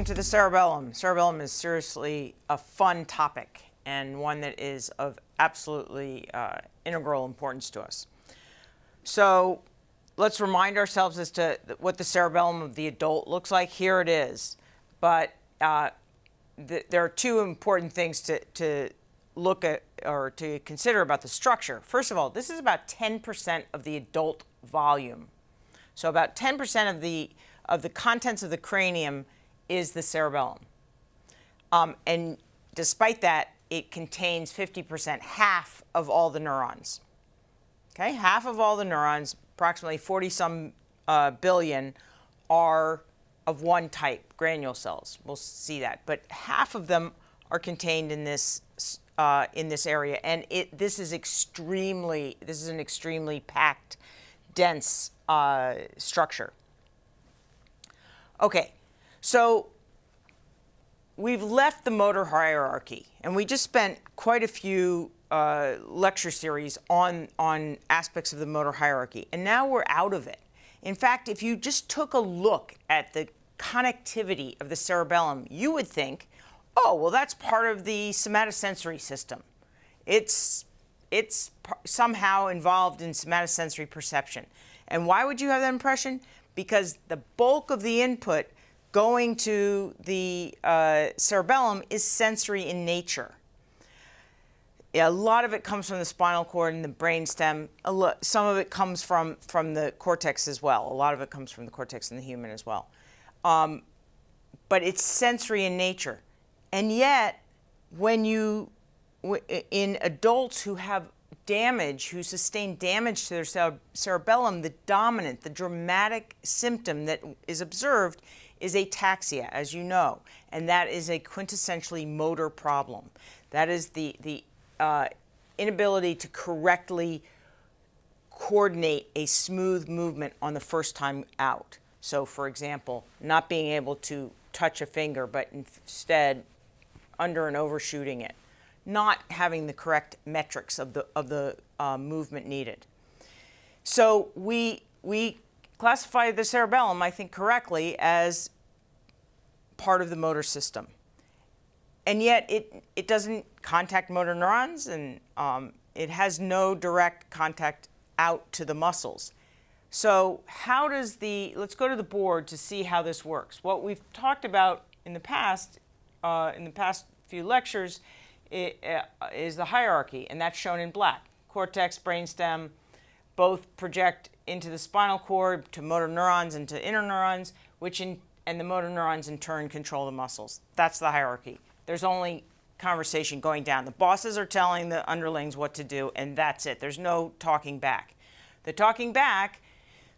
welcome to the cerebellum. Cerebellum is seriously a fun topic and one that is of absolutely uh, integral importance to us. So let's remind ourselves as to what the cerebellum of the adult looks like. Here it is. But uh, th there are two important things to, to look at or to consider about the structure. First of all, this is about 10% of the adult volume. So about 10% of the of the contents of the cranium is the cerebellum. Um, and despite that, it contains 50%, half of all the neurons. Okay, half of all the neurons, approximately 40 some uh, billion, are of one type, granule cells. We'll see that. But half of them are contained in this uh, in this area, and it this is extremely this is an extremely packed, dense uh, structure. Okay, so we've left the motor hierarchy, and we just spent quite a few uh, lecture series on, on aspects of the motor hierarchy, and now we're out of it. In fact, if you just took a look at the connectivity of the cerebellum, you would think, oh, well, that's part of the somatosensory system. It's, it's somehow involved in somatosensory perception. And why would you have that impression? because the bulk of the input going to the uh, cerebellum is sensory in nature. A lot of it comes from the spinal cord and the brainstem. Some of it comes from, from the cortex as well. A lot of it comes from the cortex in the human as well. Um, but it's sensory in nature. And yet, when you, in adults who have damage, who sustain damage to their cerebellum, the dominant, the dramatic symptom that is observed is ataxia, as you know, and that is a quintessentially motor problem. That is the, the uh, inability to correctly coordinate a smooth movement on the first time out. So, for example, not being able to touch a finger, but instead under and overshooting it not having the correct metrics of the, of the uh, movement needed. So we, we classify the cerebellum, I think correctly, as part of the motor system. And yet it, it doesn't contact motor neurons and um, it has no direct contact out to the muscles. So how does the, let's go to the board to see how this works. What we've talked about in the past, uh, in the past few lectures, uh, is the hierarchy, and that's shown in black. Cortex, brainstem, both project into the spinal cord to motor neurons and to interneurons, which in, and the motor neurons in turn control the muscles. That's the hierarchy. There's only conversation going down. The bosses are telling the underlings what to do, and that's it. There's no talking back. The talking back,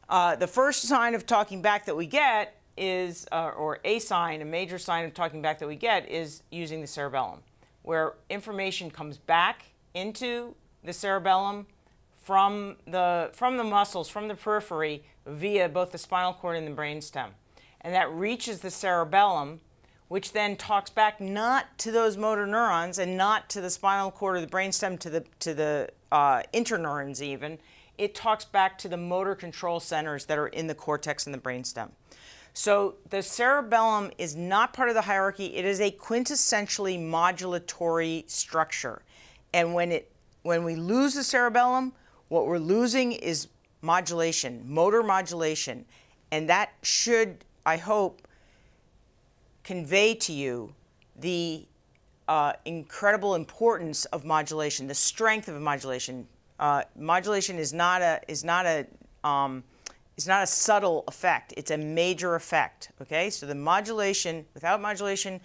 uh, the first sign of talking back that we get is, uh, or a sign, a major sign of talking back that we get is using the cerebellum where information comes back into the cerebellum from the, from the muscles, from the periphery, via both the spinal cord and the brainstem. And that reaches the cerebellum, which then talks back not to those motor neurons and not to the spinal cord or the brainstem, to the, to the uh, interneurons even. It talks back to the motor control centers that are in the cortex and the brainstem. So the cerebellum is not part of the hierarchy. It is a quintessentially modulatory structure. And when, it, when we lose the cerebellum, what we're losing is modulation, motor modulation. And that should, I hope, convey to you the uh, incredible importance of modulation, the strength of modulation. Uh, modulation is not a, is not a um, it's not a subtle effect, it's a major effect. Okay, so the modulation, without modulation,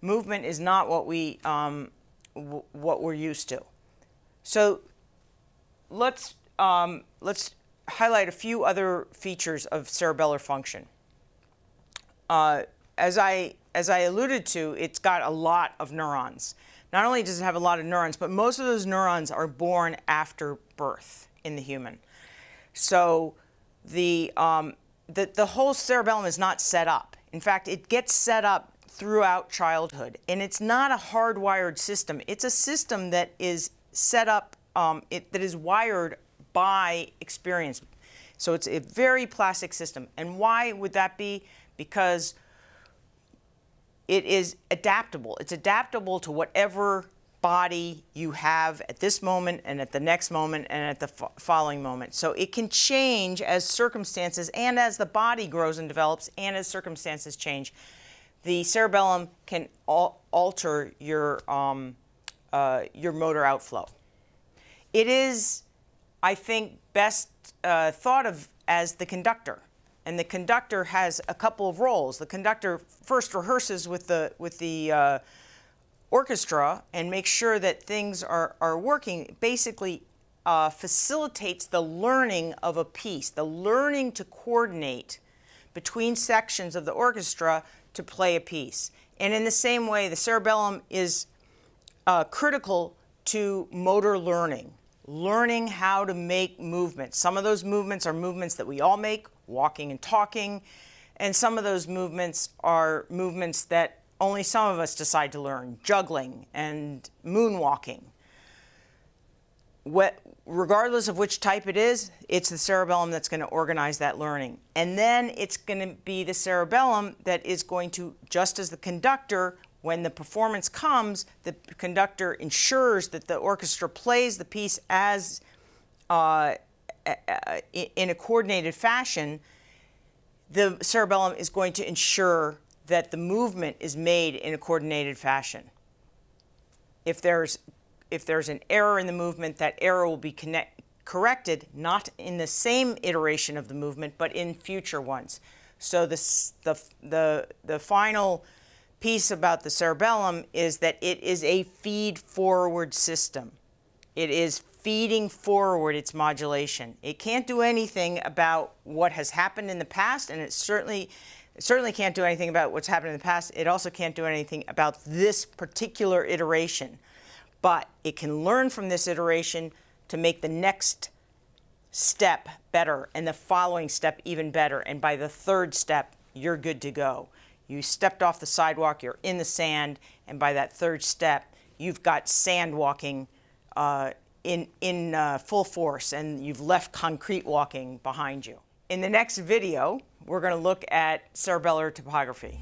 movement is not what we um, what we're used to. So let's um, let's highlight a few other features of cerebellar function. Uh, as I as I alluded to, it's got a lot of neurons. Not only does it have a lot of neurons, but most of those neurons are born after birth in the human. So the, um, the, the whole cerebellum is not set up. In fact, it gets set up throughout childhood. And it's not a hardwired system. It's a system that is set up, um, it, that is wired by experience. So it's a very plastic system. And why would that be? Because it is adaptable. It's adaptable to whatever body you have at this moment and at the next moment and at the fo following moment. So it can change as circumstances and as the body grows and develops and as circumstances change. The cerebellum can al alter your, um, uh, your motor outflow. It is, I think, best uh, thought of as the conductor. And the conductor has a couple of roles. The conductor first rehearses with the, with the uh, orchestra and makes sure that things are, are working, basically uh, facilitates the learning of a piece, the learning to coordinate between sections of the orchestra to play a piece. And in the same way, the cerebellum is uh, critical to motor learning, learning how to make movements. Some of those movements are movements that we all make, walking and talking, and some of those movements are movements that only some of us decide to learn juggling and moonwalking. What, regardless of which type it is, it's the cerebellum that's going to organize that learning. And then it's going to be the cerebellum that is going to, just as the conductor, when the performance comes, the conductor ensures that the orchestra plays the piece as uh, in a coordinated fashion. The cerebellum is going to ensure that the movement is made in a coordinated fashion. If there's, if there's an error in the movement, that error will be connect, corrected not in the same iteration of the movement, but in future ones. So this, the, the, the final piece about the cerebellum is that it is a feed-forward system. It is feeding forward its modulation. It can't do anything about what has happened in the past, and it certainly certainly can't do anything about what's happened in the past. It also can't do anything about this particular iteration. But it can learn from this iteration to make the next step better and the following step even better. And by the third step, you're good to go. You stepped off the sidewalk, you're in the sand, and by that third step, you've got sand walking uh, in, in uh, full force, and you've left concrete walking behind you. In the next video, we're going to look at cerebellar topography.